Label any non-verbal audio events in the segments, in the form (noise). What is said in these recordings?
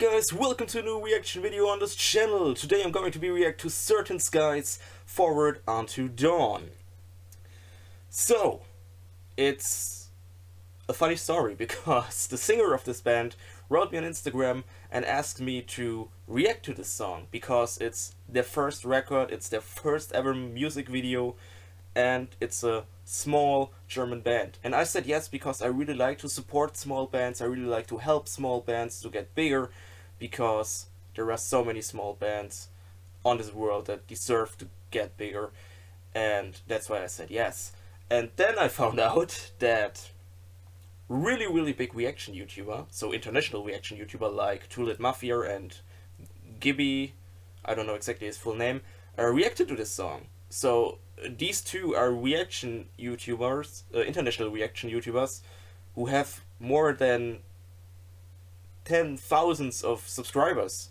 guys, welcome to a new reaction video on this channel. Today I'm going to be react to Certain Skies Forward Unto Dawn. So, it's a funny story (laughs) because the singer of this band wrote me on Instagram and asked me to react to this song because it's their first record, it's their first ever music video, and it's a small German band. And I said yes because I really like to support small bands, I really like to help small bands to get bigger because there are so many small bands on this world that deserve to get bigger and that's why I said yes. And then I found (laughs) out that really really big reaction YouTuber, so international reaction YouTuber like Tulip Mafia and Gibby, I don't know exactly his full name, uh, reacted to this song. So these two are reaction YouTubers, uh, international reaction YouTubers, who have more than ten thousands of subscribers.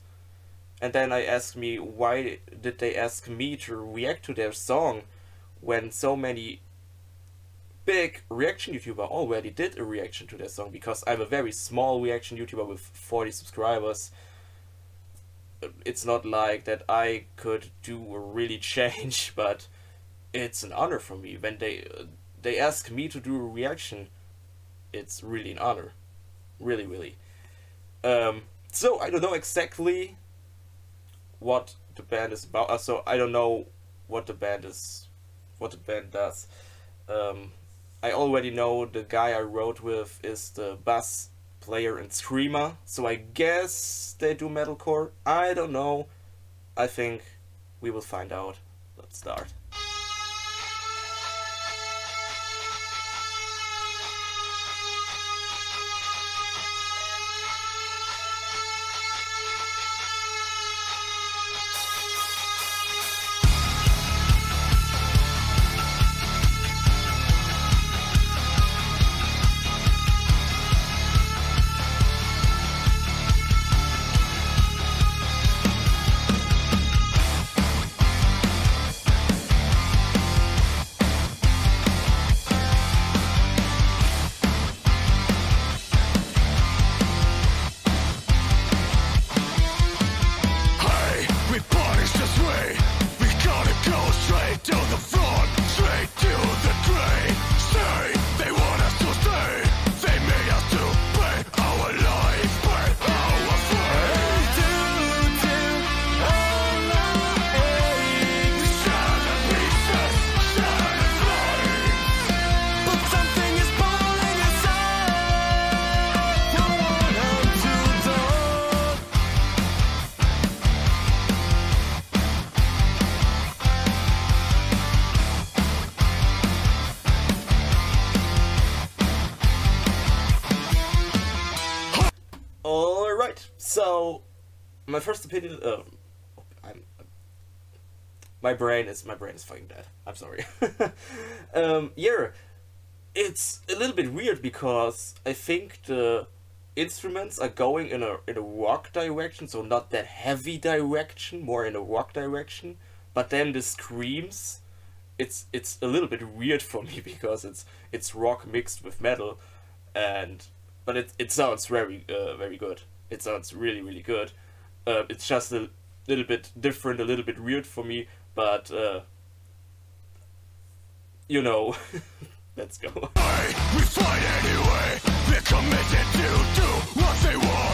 And then I asked me why did they ask me to react to their song when so many big reaction YouTuber already did a reaction to their song because I'm a very small reaction YouTuber with 40 subscribers. It's not like that I could do a really (laughs) change, but it's an honor for me when they they ask me to do a reaction. It's really an honor, really, really. Um, so I don't know exactly what the band is about. Uh, so I don't know what the band is, what the band does. Um, I already know the guy I wrote with is the bass player and screamer. So I guess they do metalcore. I don't know. I think we will find out. Let's start. My first opinion. Uh, I'm, my brain is my brain is fucking dead. I'm sorry. (laughs) um, yeah, it's a little bit weird because I think the instruments are going in a in a rock direction, so not that heavy direction, more in a rock direction. But then the screams, it's it's a little bit weird for me (laughs) because it's it's rock mixed with metal, and but it it sounds very uh, very good. It sounds really really good. Uh, it's just a little bit different, a little bit weird for me, but uh, you know, (laughs) let's go. we fight anyway. We're committed to do what they want,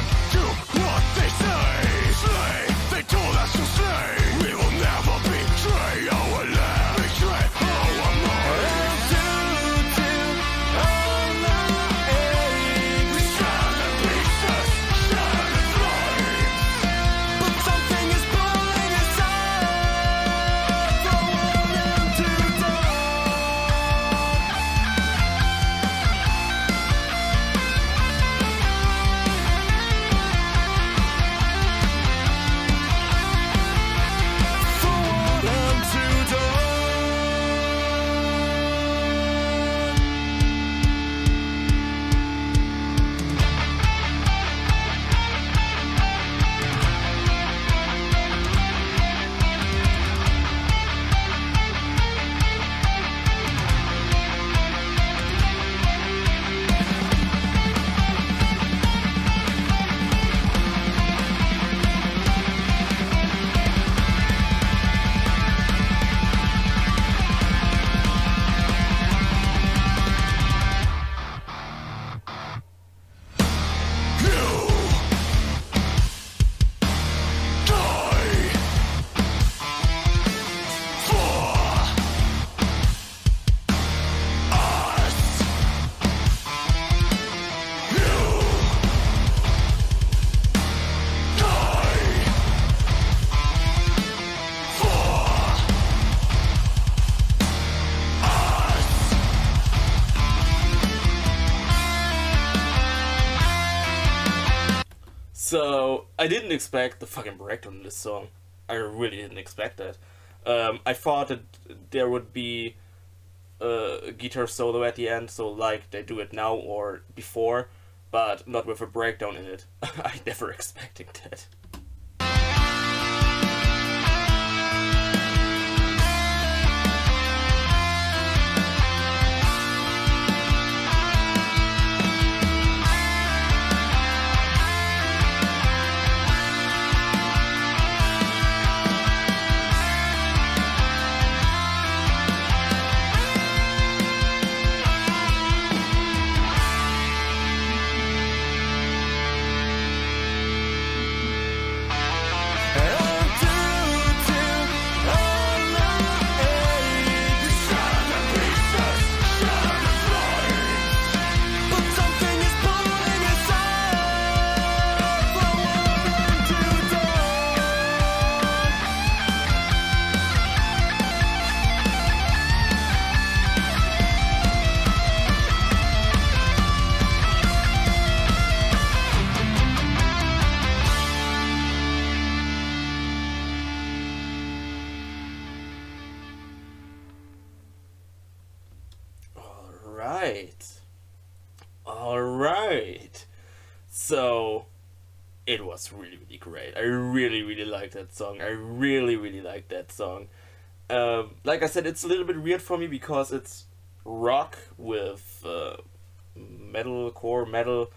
So I didn't expect the fucking breakdown in this song. I really didn't expect that. Um, I thought that there would be a guitar solo at the end, so like they do it now or before, but not with a breakdown in it. (laughs) I never (laughs) expected that. Alright. Alright. So, it was really, really great. I really, really like that song. I really, really like that song. Um, like I said, it's a little bit weird for me because it's rock with uh, metal, core metal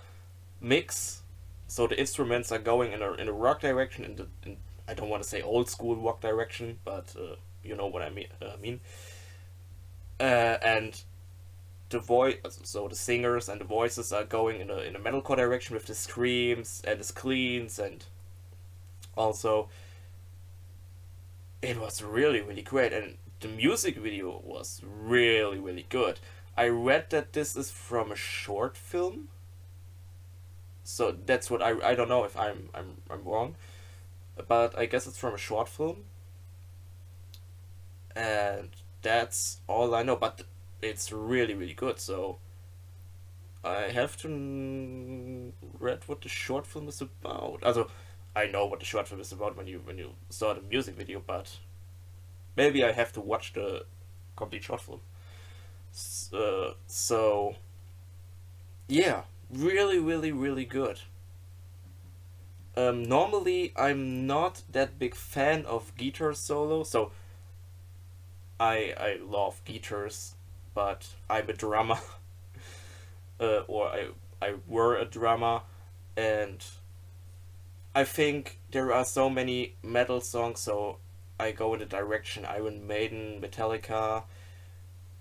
mix. So the instruments are going in a, in a rock direction, in the, in, I don't want to say old school rock direction, but uh, you know what I mean. Uh, mean. Uh, and the voice, so the singers and the voices are going in a in a metalcore direction with the screams and the cleans, and also it was really really great, and the music video was really really good. I read that this is from a short film, so that's what I I don't know if I'm I'm I'm wrong, but I guess it's from a short film, and that's all I know. But it's really really good. So I have to read what the short film is about. Also, I know what the short film is about when you when you saw the music video, but maybe I have to watch the complete short film. Uh, so yeah, really really really good. Um, normally I'm not that big fan of guitar solo, so I I love guitars but I'm a drummer, (laughs) uh, or I I were a drummer, and I think there are so many metal songs, so I go in the direction Iron Maiden, Metallica,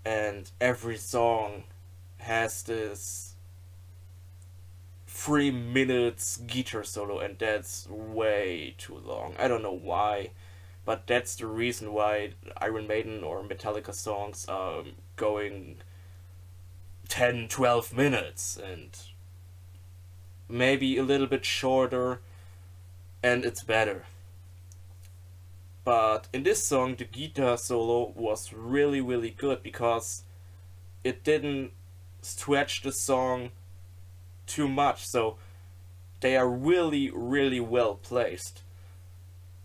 and every song has this three minutes guitar solo, and that's way too long. I don't know why but that's the reason why Iron Maiden or Metallica songs are going 10 12 minutes and maybe a little bit shorter and it's better. But in this song the guitar solo was really really good because it didn't stretch the song too much so they are really really well placed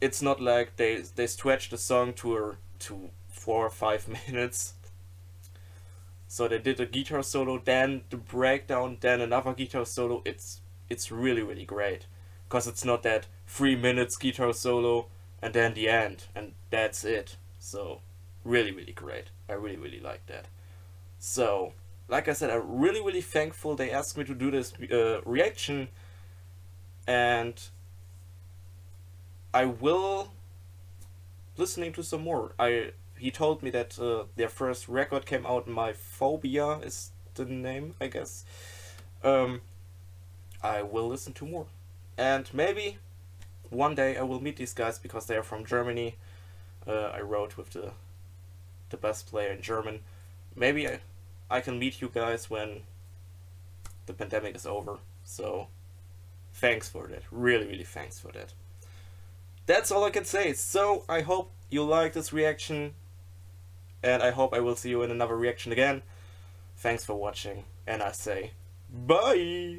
it's not like they they stretch the song to a, to four or five (laughs) minutes. So they did a guitar solo, then the breakdown, then another guitar solo. It's it's really really great, cause it's not that three minutes guitar solo and then the end and that's it. So really really great. I really really like that. So like I said, I'm really really thankful they asked me to do this uh, reaction, and I will listening to some more. I he told me that uh, their first record came out. My phobia is the name, I guess. Um, I will listen to more, and maybe one day I will meet these guys because they are from Germany. Uh, I wrote with the the best player in German. Maybe I I can meet you guys when the pandemic is over. So thanks for that. Really, really thanks for that that's all I can say. So I hope you like this reaction and I hope I will see you in another reaction again. Thanks for watching and I say bye!